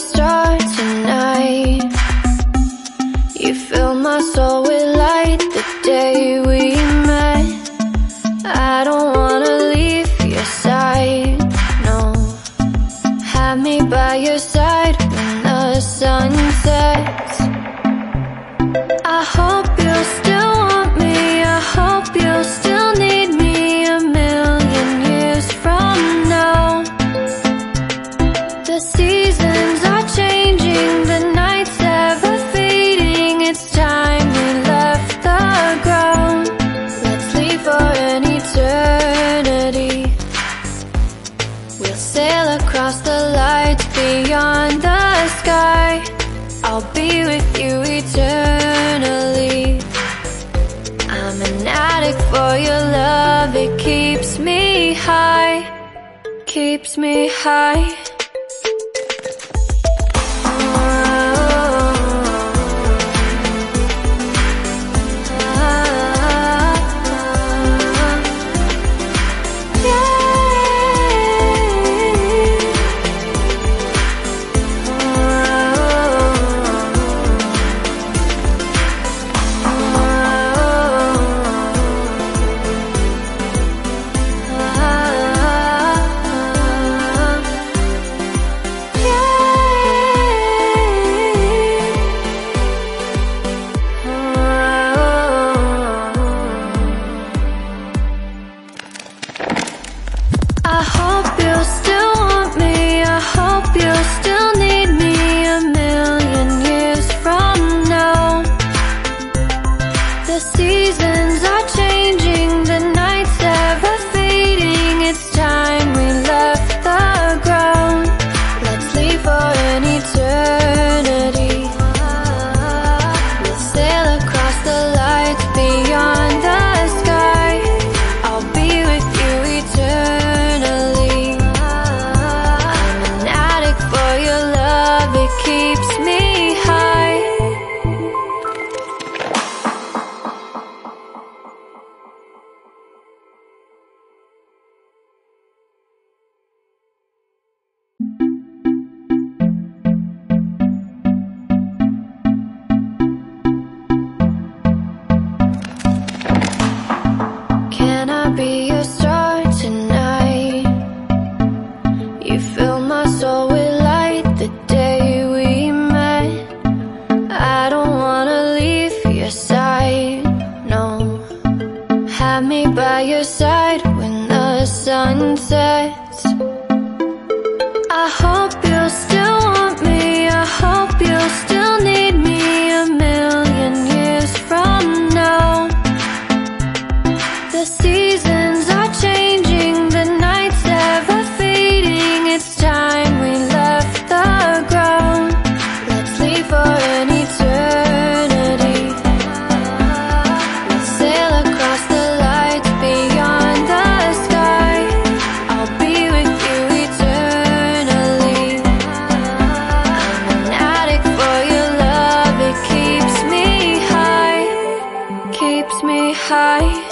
star tonight. You fill my soul with light the day we high, keeps me high. high.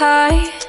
High.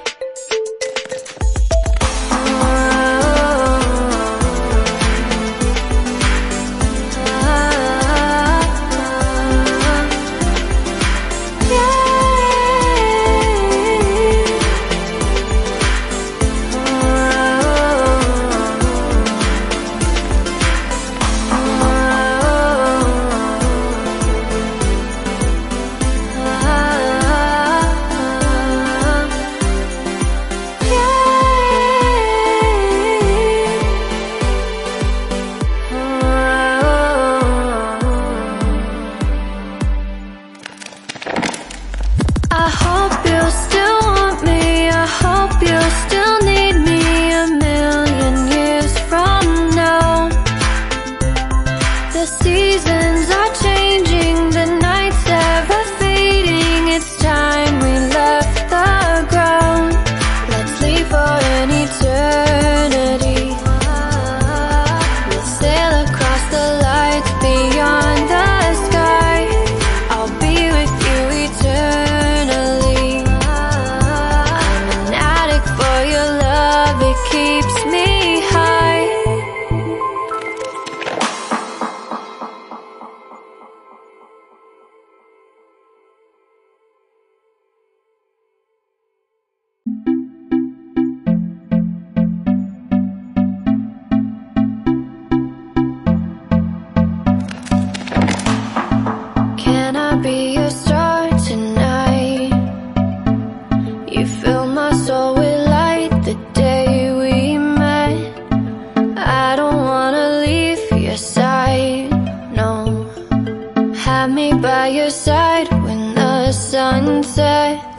The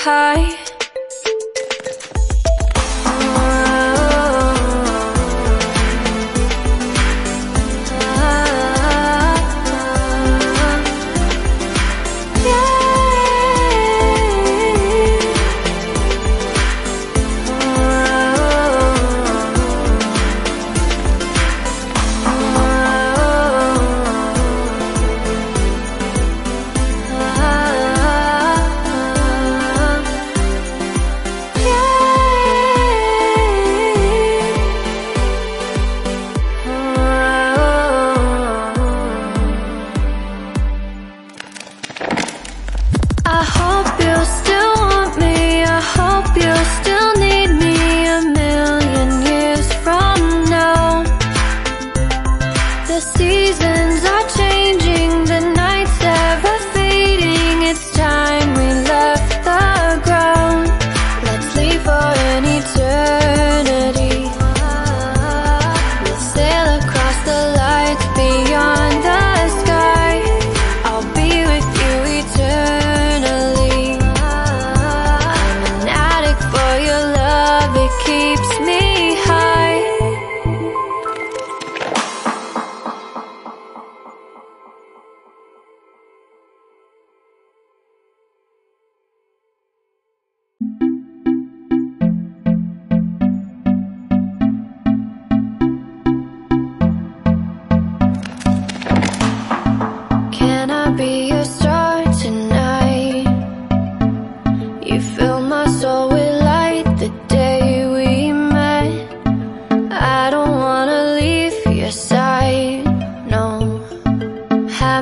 keeps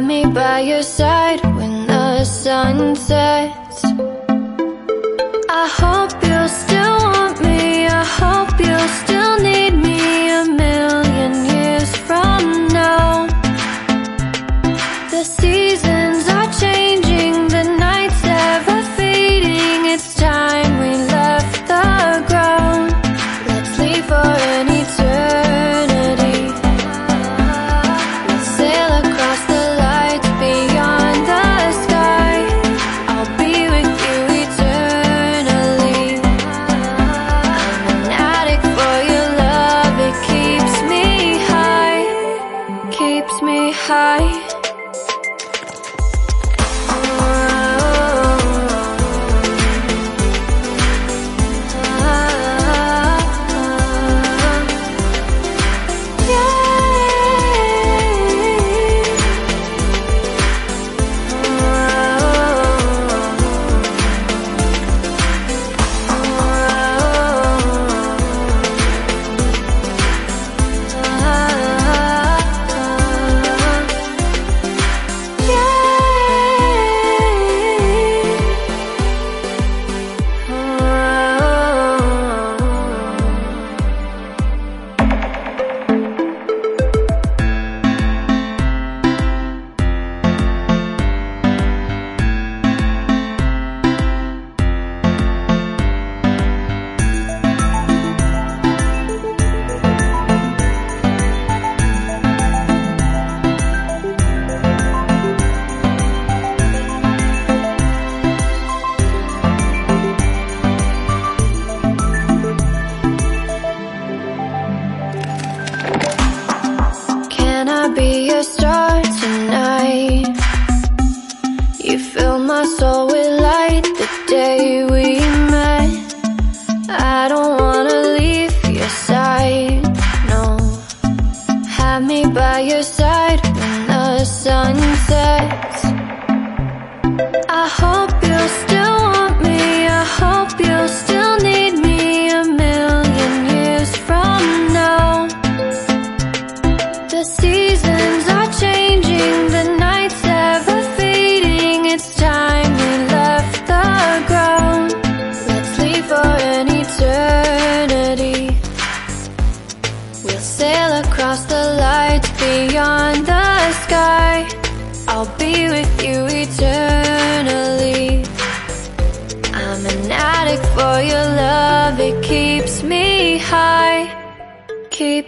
me high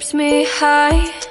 keeps me high